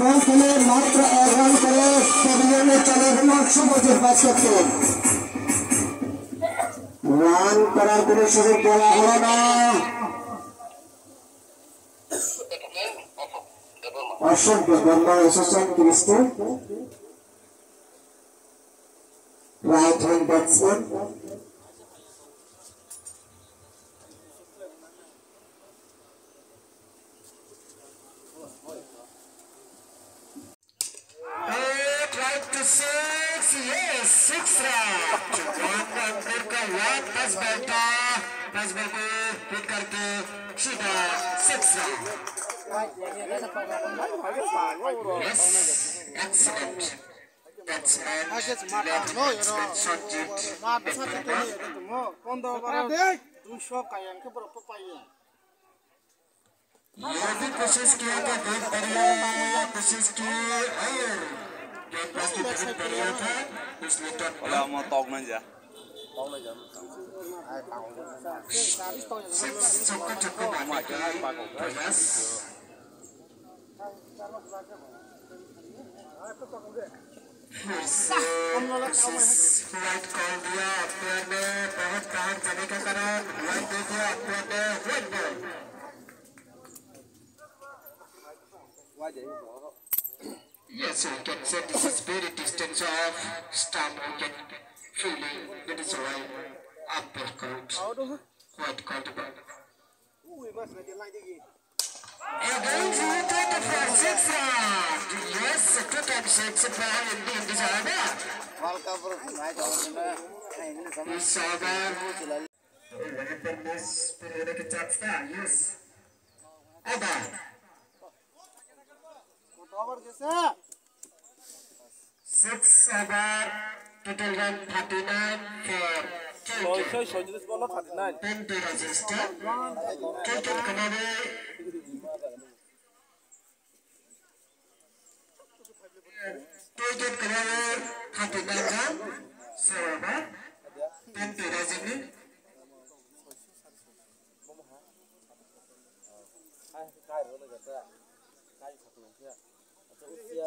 বল খেলে মাত্র এক রান করে প্যাভিলিয়নে চলে গেল শুভজিৎ বাস্কেটকে রান করার কোনো সুযোগ দেওয়া হলো না। অসংখ্য कोशिश किया कोशिश की man dyan. सबका चक्कर मारने का प्रयास फिर से कोशिश राइट कॉल दिया अंपायर ने बहुत बाहर जाने का कारण राइट दे दिया अंपायर ने red ball Yes, I can say this is very distance of stomach and feeling. That is why upper coat. White coat about Again, you took for six round. Yes, two times six power will be in this order. This order. Yes. Other. Six over. Total run 39 for 20. ছয় ছয়ত্রিশ ball thirty nine Twenty register. Cricket কমাবে Cricket কমাবে thirty nine ball করবেন medium Iya,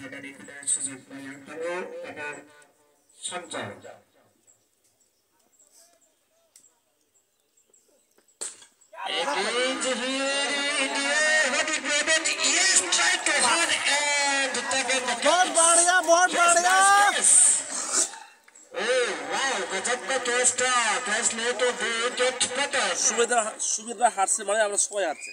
man nung sa paplang. ওনার বলকে মোকাবেলা করার জন্য প্রস্তুত নিচ্ছেন সঞ্জিত রান খেলাটারি খেলার সুযোগ পায় আন্তরো এবং Sanjay Against here, India, what did Robert? Yes, try to hard and taken the बहुत बढ़िया बहुत बढ़िया Oh, wow, गजब का कैच था कैच ले तो दे गेट पता সুবিধা সুবিধা হারছে মানে আমরা সবাই হারছে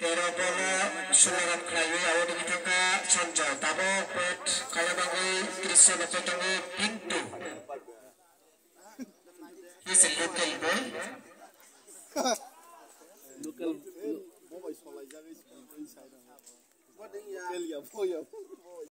রান খেলায় আউট হয়ে থাকা সঞ্জয় তাবো পেট কালাবাগি ত্রিশ নক্ষত্রে কিন্তু He's a local boy. Local